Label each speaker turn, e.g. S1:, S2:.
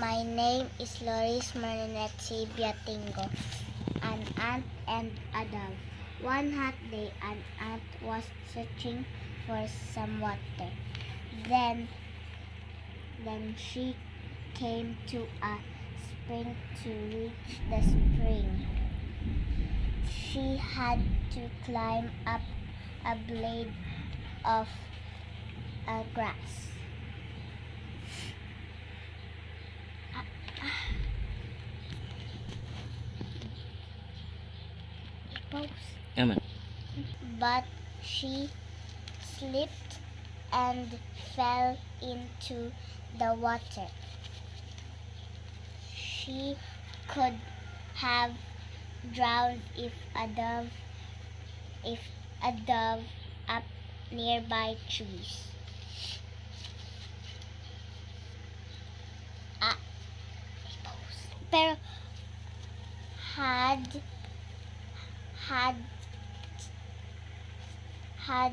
S1: My name is Loris Marinette Biatingo, an ant and a dove. One hot day, an ant was searching for some water. Then, then she came to a spring to reach the spring. She had to climb up a blade of a grass.
S2: Aman.
S1: But she slipped and fell into the water. She could have drowned if a dove if a dove up nearby trees. Ah, pero had had had